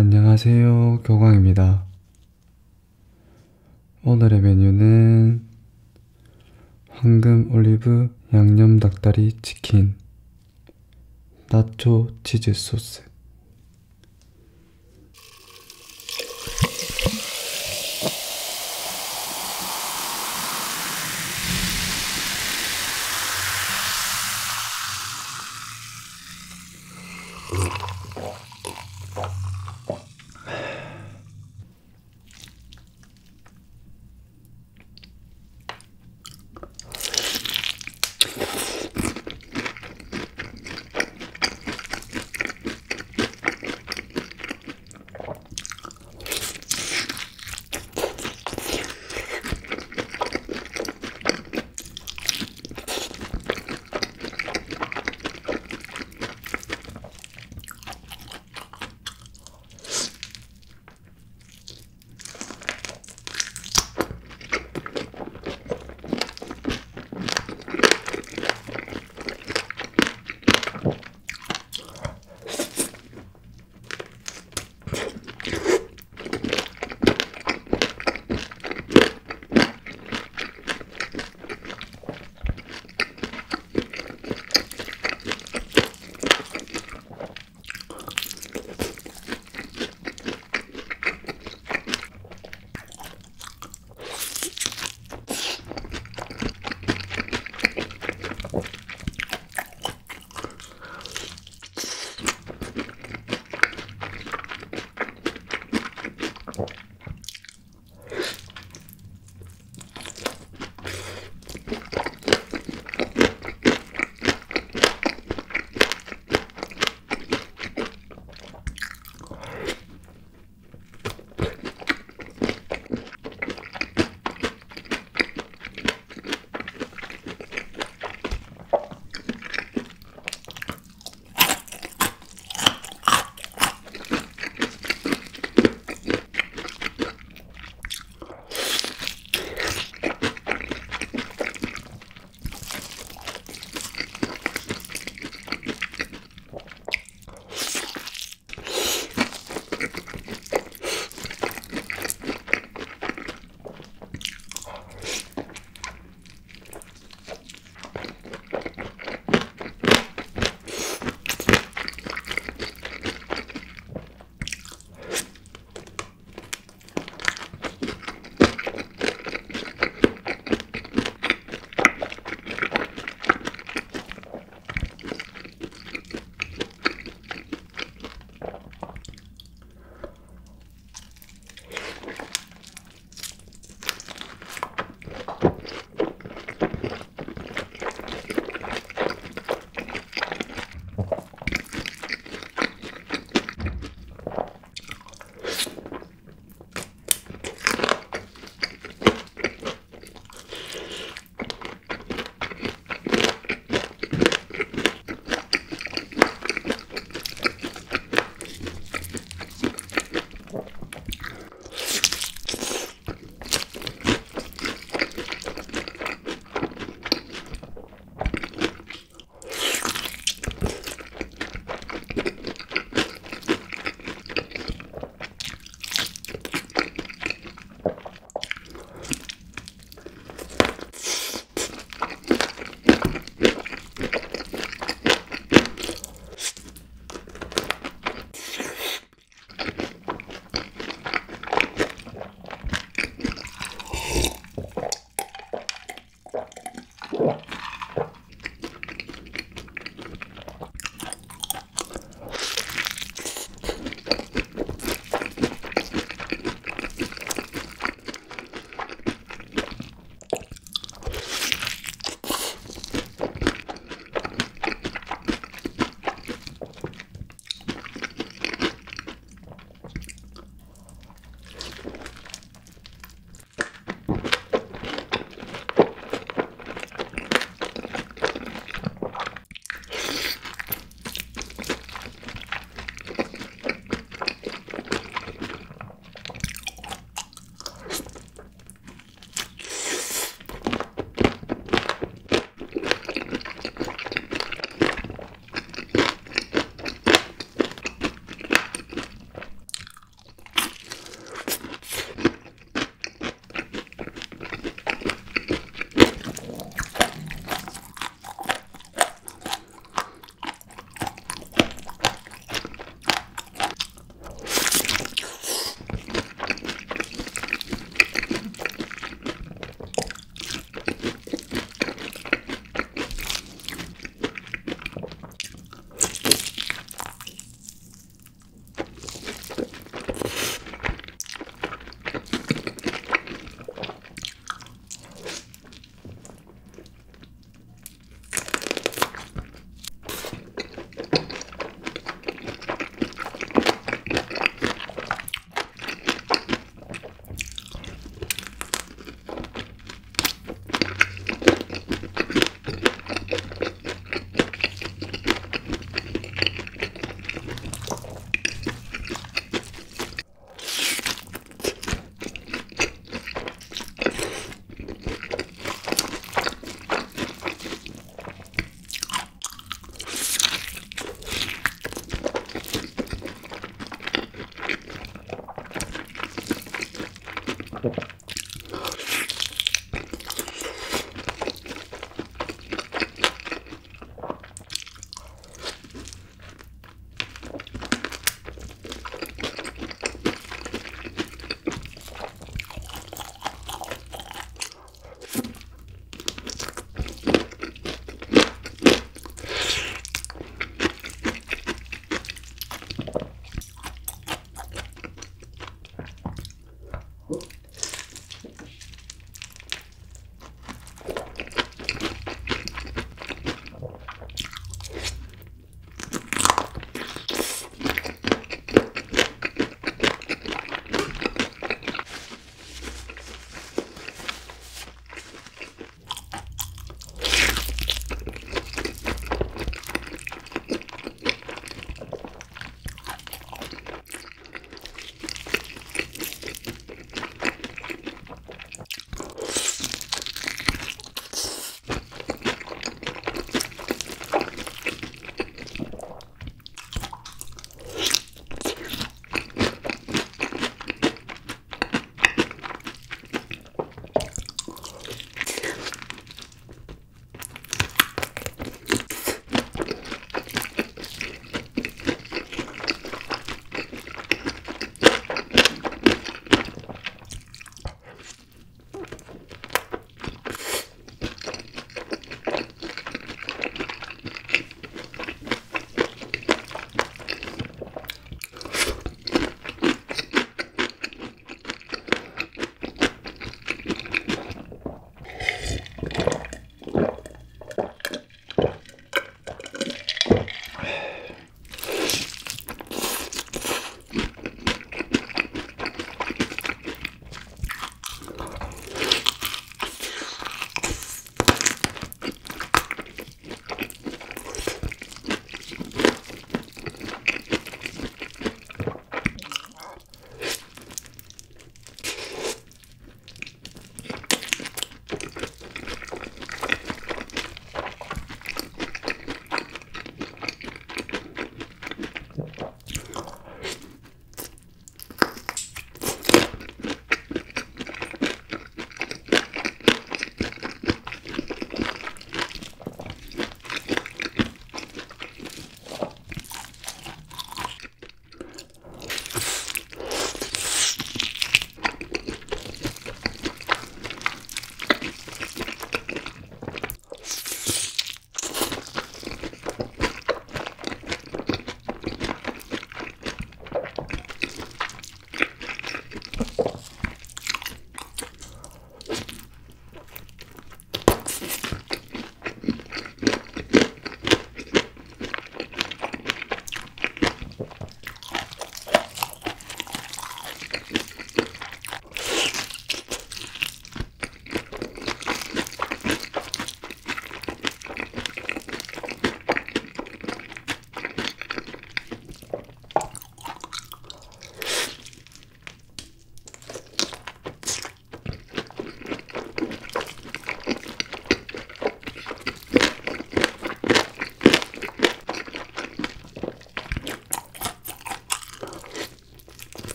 안녕하세요. 교광입니다. 오늘의 메뉴는 황금 올리브 양념 닭다리 치킨, 나초 치즈 소스.